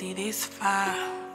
see this fire.